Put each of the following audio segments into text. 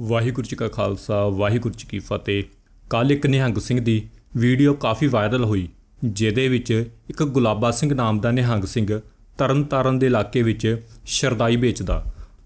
ਵਾਹਿਗੁਰੂ ਜੀ ਕਾ ਖਾਲਸਾ, ਵਾਹਿਗੁਰੂ ਜੀ ਕੀ ਫਤਿਹ। ਕੱਲ ਇੱਕ ਨਿਹੰਗ ਸਿੰਘ ਦੀ ਵੀਡੀਓ ਕਾਫੀ ਵਾਇਰਲ ਹੋਈ, ਜਿਹਦੇ ਵਿੱਚ ਇੱਕ ਗੁਲਾਬਾ ਸਿੰਘ ਨਾਮ ਦਾ ਨਿਹੰਗ ਸਿੰਘ ਤਰਨਤਾਰਨ ਦੇ ਇਲਾਕੇ ਵਿੱਚ ਸ਼ਰਦਾਈ ਵੇਚਦਾ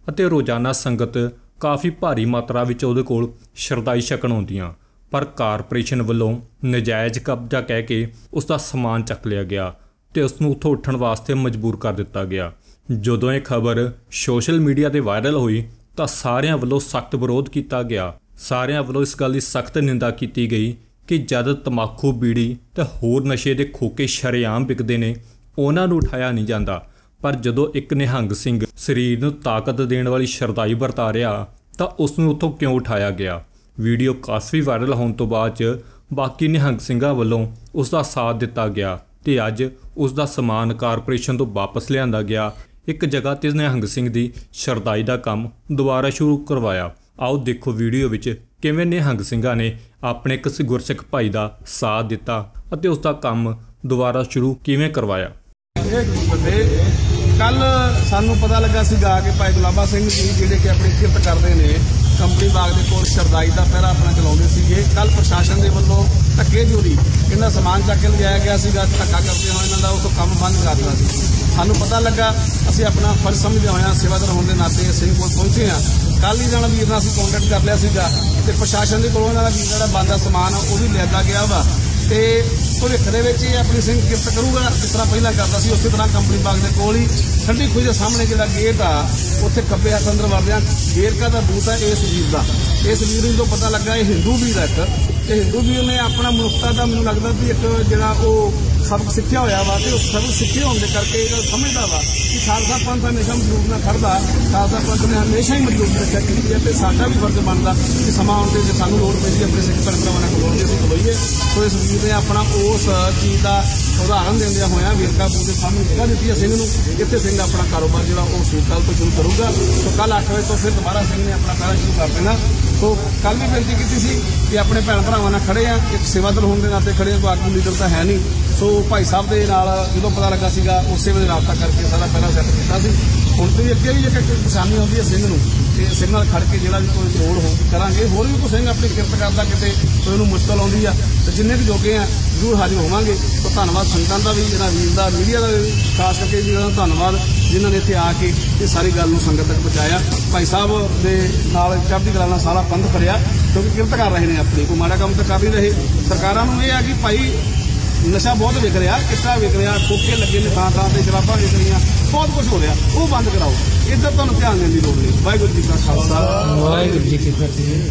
ਅਤੇ ਰੋਜ਼ਾਨਾ ਸੰਗਤ ਕਾਫੀ ਭਾਰੀ ਮਾਤਰਾ ਵਿੱਚ ਉਹਦੇ ਕੋਲ ਸ਼ਰਦਾਈ ਛਕਣ ਆਉਂਦੀਆਂ, ਪਰ ਕਾਰਪੋਰੇਸ਼ਨ ਵੱਲੋਂ ਨਜਾਇਜ਼ ਕਬਜ਼ਾ ਕਹਿ ਕੇ ਉਸ ਦਾ ਸਮਾਨ ਚੱਕ ਲਿਆ ਗਿਆ ਤੇ ਉਸ ਨੂੰ ਉੱਥੋਂ ਉੱਠਣ ਵਾਸਤੇ ਮਜਬੂਰ ਕਰ ਦਿੱਤਾ ਗਿਆ। ਜਦੋਂ ਇਹ ਖਬਰ ਸੋਸ਼ਲ ਮੀਡੀਆ ਤੇ ਵਾਇਰਲ ਹੋਈ ਤਾਂ ਸਾਰਿਆਂ ਵੱਲੋਂ ਸਖਤ ਵਿਰੋਧ ਕੀਤਾ ਗਿਆ। ਸਾਰਿਆਂ ਵੱਲੋਂ ਇਸ ਗੱਲ ਦੀ ਸਖਤ ਨਿੰਦਾ ਕੀਤੀ ਗਈ ਕਿ ਜਦ ਤਮਾਕੂ ਬੀੜੀ ਤੇ ਹੋਰ ਨਸ਼ੇ ਦੇ ਖੋਕੇ ਸ਼ਰੇਆਮ ਵਿਕਦੇ ਨੇ, ਉਹਨਾਂ ਨੂੰ ਉਠਾਇਆ ਨਹੀਂ ਜਾਂਦਾ। ਪਰ ਜਦੋਂ ਇੱਕ ਨਿਹੰਗ ਸਿੰਘ ਸਰੀਰ ਨੂੰ ਤਾਕਤ ਦੇਣ ਵਾਲੀ ਸ਼ਰਦਾਈ ਵਰਤਾ ਰਿਹਾ, ਤਾਂ ਉਸ ਨੂੰ ਉੱਥੋਂ ਕਿਉਂ ਉਠਾਇਆ ਗਿਆ? ਵੀਡੀਓ ਕਾਫੀ ਵਾਇਰਲ ਹੋਣ ਤੋਂ ਬਾਅਦ 'ਚ ਬਾਕੀ ਨਿਹੰਗ ਸਿੰਘਾਂ ਵੱਲੋਂ ਉਸ ਦਾ ਸਾਥ ਦਿੱਤਾ ਗਿਆ ਤੇ ਅੱਜ ਉਸ ਦਾ ਸਮਾਨ ਕਾਰਪੋਰੇਸ਼ਨ ਤੋਂ ਵਾਪਸ ਲਿਆਂਦਾ ਗਿਆ ਇੱਕ ਜਗ੍ਹਾ ਤੇ ਨਿਹੰਗ ਸਿੰਘ ਦੀ ਸ਼ਰਦਾਈ ਦਾ ਕੰਮ ਦੁਬਾਰਾ ਸ਼ੁਰੂ ਕਰਵਾਇਆ। ਆਓ ਦੇਖੋ ਵੀਡੀਓ ਵਿੱਚ ਕਿਵੇਂ ਨਿਹੰਗ ਸਿੰਘਾਂ ਨੇ ਆਪਣੇ ਇੱਕ ਗੁਰਸਿੱਖ ਭਾਈ ਦਾ ਸਾਥ ਦਿੱਤਾ ਅਤੇ ਉਸ ਦਾ ਕੰਮ ਦੁਬਾਰਾ ਸ਼ੁਰੂ ਕਿਵੇਂ ਕਰਵਾਇਆ। ਕੱਲ ਸਾਨੂੰ ਪਤਾ ਲੱਗਾ ਸੀਗਾ ਕਿ ਭਾਈ ਗੁਲਾਬਾ ਸਿੰਘ ਜੀ ਜਿਹੜੇ ਕਿ ਆਪਣੀ ਕਿਰਤ ਕਰਦੇ ਨੇ, ਕੰਪਨੀ ਬਾਗ ਦੇ ਕੋਲ ਸ਼ਰਦਾਈ ਦਾ ਪਹਿਰਾ ਆਪਣਾ ਚਲਾਉਂਦੇ ਸੀਗੇ। ਕੱਲ ਪ੍ਰਸ਼ਾਸਨ ਦੇ ਵੱਲੋਂ ਧੱਕੇ ਜੋਰੀ ਇਹਨਾਂ ਸਮਾਨ ਚੱਕ ਕੇ ਲਿਜਾਇਆ ਗਿਆ ਸੀਗਾ, ਧੱਕਾ ਕਰਦੇ ਹੋਏ ਇਹਨਾਂ ਦਾ ਉਹ ਕੰਮ ਬੰਦ ਕਰ ਸੀ। ਸਾਨੂੰ ਪਤਾ ਲੱਗਾ, ਅਸੀਂ ਆਪਣਾ ਫਰਜ਼ ਸਮਝਦੇ ਹੋਇਆ ਸੇਵਾਦਾਰ ਹੋਣ ਦੇ ਨਾਤੇ ਸਿੰਘ ਕੋਲ ਪਹੁੰਚੇ ਆ ਕੱਲ ਹੀ ਜਾਣਾ ਵੀਰ ਨਾਲ ਅਸੀਂ ਕੰਟੈਕਟ ਕਰ ਲਿਆ ਸੀਗਾ ਤੇ ਪ੍ਰਸ਼ਾਸਨ ਦੇ ਕੋਲੋਂ ਇਹਨਾਂ ਵੀਰ ਜਿਹੜਾ ਬੰਦਾ ਸਮਾਨ, ਉਹ ਵੀ ਲਿਆਦਾ ਗਿਆ ਵਾ। ਤੇ ਭਵਿੱਖ ਦੇ ਵਿੱਚ ਇਹ ਆਪਣੀ ਸਿੰਘ ਕਿਰਤ ਕਰੂਗਾ, ਜਿਸ ਤਰ੍ਹਾਂ ਪਹਿਲਾਂ ਕਰਦਾ ਸੀ, ਉਸੇ ਤਰ੍ਹਾਂ ਕੰਪਨੀ ਬਾਗ ਦੇ ਕੋਲ ਹੀ ਠੰਡੀ ਖੂਹ ਦੇ ਸਾਹਮਣੇ ਜਿਹੜਾ ਗੇਟ ਆ, ਉੱਥੇ ਖੱਬੇ ਹੱਥ ਅੰਦਰ ਵੜਦਿਆਂ ਗੇਰਕਾ ਦਾ ਬੂਤ ਆ ਇਸ ਵੀਰ ਦਾ। ਇਸ ਵੀਰ ਨੂੰ ਜਦੋਂ ਪਤਾ ਲੱਗਾ, ਇਹ ਹਿੰਦੂ ਵੀਰ ਹੈ ਇੱਕ, ਤੇ ਹਿੰਦੂ ਵੀਰ ਨੇ ਆਪਣਾ ਮਨੁੱਖਤਾ ਦਾ ਮੈਨੂੰ ਲੱਗਦਾ ਵੀ ਇੱਕ ਜਿਹੜਾ ਉਹ ਸਬਕ ਸਿੱਖਿਆ ਹੋਇਆ ਵਾ ਤੇ ਉਹ ਸਬਕ ਸਿੱਖੇ ਹੋਣ ਦੇ ਕਰਕੇ ਇਹ ਗੱਲ ਸਮਝਦਾ ਵਾ ਕਿ ਖਾਲਸਾ ਪੰਥ ਹਮੇਸ਼ਾ ਮਜ਼ਲੂਮ ਨਾਲ ਖੜਦਾ। ਖਾਲਸਾ ਪੰਥ ਨੇ ਹਮੇਸ਼ਾ ਹੀ ਮਜ਼ਲੂਮ ਰੱਖਿਆ ਕੀਤੀ ਹੈ ਤੇ ਸਾਡਾ ਵੀ ਫਰਜ਼ ਬਣਦਾ ਕਿ ਸਮਾਂ ਆਉਣ ਤੇ ਜੇ ਸਾਨੂੰ ਲੋੜ ਪੈਂਦੀ ਆਪਣੇ ਸਿੱਖ ਭੈਣ ਭਰਾਵਾਂ ਨਾਲ ਖਲੋਣ ਦੀ, ਅਸੀਂ ਖਲੋਈਏ। ਸੋ ਇਸ ਵੀਰ ਨੇ ਆਪਣਾ ਉਸ ਚੀਜ਼ ਦਾ ਉਦਾਹਰਨ ਦਿੰਦਿਆਂ ਹੋਇਆਂ ਵੇਰਕਾ ਪੂਰ ਦੇ ਸਾਹਮਣੇ ਜਗ੍ਹਾ ਦਿੱਤੀ ਹੈ ਸਿੰਘ ਨੂੰ। ਇੱਥੇ ਸਿੰਘ ਆਪਣਾ ਕਾਰੋਬਾਰ ਜਿਹੜਾ ਉਹ ਸੂਕਾਲ ਤੋਂ ਸ਼ੁਰੂ ਕਰੂਗਾ। ਸੋ ਕੱਲ 8 ਵਜੇ ਤੋਂ ਫਿਰ ਦੁਬਾਰਾ ਸਿੰਘ ਨੇ ਆਪਣਾ ਕਾਰਜ ਸ਼ੁਰੂ ਕਰ ਦੇਣਾ। ਸੋ ਕੱਲ ਵੀ ਬੇਨਤੀ ਕੀਤੀ ਸੀ ਕਿ ਆਪਣੇ ਭੈਣ ਭਰਾਵਾਂ ਨਾਲ ਖੜੇ ਆ, ਇੱਕ ਸੇਵਾਦਲ ਹੋਣ ਦੇ ਨਾਤੇ ਖੜੇ ਆ ਕੋਈ ਆਗੂ ਲੀਡਰ ਤਾਂ ਹੈ ਨਹੀਂ। ਸੋ ਭਾਈ ਸਾਹਿਬ ਦੇ ਨਾਲ ਜਦੋਂ ਪਤਾ ਲੱਗਾ ਸੀਗਾ, ਉਸੇ ਵੇਲੇ ਰਾਬਤਾ ਕਰਕੇ ਸਾਰਾ ਪਹਿਲਾਂ ਸੈੱਟ ਕੀਤਾ ਸੀ। ਹੁਣ ਤੇ ਅੱਗੇ ਵੀ ਇੱਕ ਇੱਕ ਪਰੇਸ਼ਾਨੀ ਆਉਂਦੀ ਹੈ ਸਿੰਘ ਨੂੰ, ਤੇ ਸਿੰਘ ਨਾਲ ਖੜ ਕੇ ਜਿਹੜਾ ਵੀ ਕੋਈ ਲੋੜ ਹੋਊਗੀ ਕਰਾਂਗੇ। ਹੋਰ ਵੀ ਕੋਈ ਸਿੰਘ ਆਪਣੀ ਕਿਰਤ ਕਰਦਾ ਕਿਤੇ, ਕੋਈ ਉਹਨੂੰ ਮੁਸ਼ਕਲ ਆਉਂਦੀ ਆ, ਤੇ ਜਿੰਨੇ ਵੀ ਜੋਗੇ ਆ, ਜ਼ਰੂਰ ਹਾਜ਼ਰ ਹੋਵਾਂਗੇ। ਤਾਂ ਧੰਨਵਾਦ ਸੰਗਤਾਂ ਦਾ ਵੀ, ਜਿਹੜਾ ਵੀਰ ਦਾ ਮੀਡੀਆ ਦਾ ਵੀ, ਖਾਸ ਕਰਕੇ ਵੀਰਾਂ ਦਾ ਧੰਨਵਾਦ, ਜਿਨ੍ਹਾਂ ਨੇ ਇੱਥੇ ਆ ਕੇ ਇਹ ਸਾਰੀ ਗੱਲ ਨੂੰ ਸੰਗਤ ਤੱਕ ਪਹੁੰਚਾਇਆ। ਭਾਈ ਸਾਹਿਬ ਦੇ ਨਾਲ ਚੜ੍ਹਦੀ ਕਲਾ ਨਾਲ ਸਾਰਾ ਪੰਧ ਕਰਿਆ ਕਿਉਂਕਿ ਕਿਰਤ ਕਰ ਰਹੇ ਨੇ ਆਪਣੀ, ਕੋਈ ਮਾੜਾ ਕੰਮ ਤਾਂ ਕਰ ਨਹੀਂ ਰਹੇ। ਸਰਕਾਰਾਂ ਨੂੰ ਇਹ ਆ ਕਿ ਭਾਈ ਨਸ਼ਾ ਬਹੁਤ ਵਿਕ ਰਿਹਾ, ਕਿੱਟਾ ਵਿਕ ਰਿਹਾ ਕੋਕੇ ਲੱਗੇ ਨੇ ਥਾਂ ਥਾਂ ਤੇ, ਸ਼ਰਾਬਾਂ ਵਿਕ ਰਹੀਆਂ, ਬਹੁਤ ਕੁਝ ਹੋ ਰਿਹਾ, ਉਹ ਬੰਦ ਕਰਾਓ। ਇੱਧਰ ਤੁਹਾਨੂੰ ਧਿਆਨ ਦੇਣ ਦੀ ਲੋੜ ਨਹੀਂ। ਵਾਹਿਗੁਰੂ ਜੀ ਕਾ ਖਾਲਸਾ। ਵਾਹਿਗੁਰੂ ਜੀ ਕੀ ਫਤਿਹ।